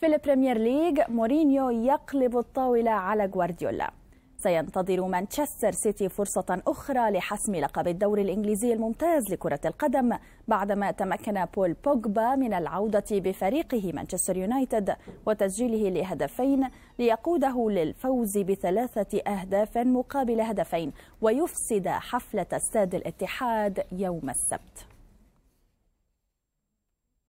في البريمير ليج مورينيو يقلب الطاولة على غوارديولا. سينتظر مانشستر سيتي فرصة أخرى لحسم لقب الدوري الإنجليزي الممتاز لكرة القدم بعدما تمكن بول بوجبا من العودة بفريقه مانشستر يونايتد وتسجيله لهدفين ليقوده للفوز بثلاثة أهداف مقابل هدفين ويفسد حفلة استاد الاتحاد يوم السبت.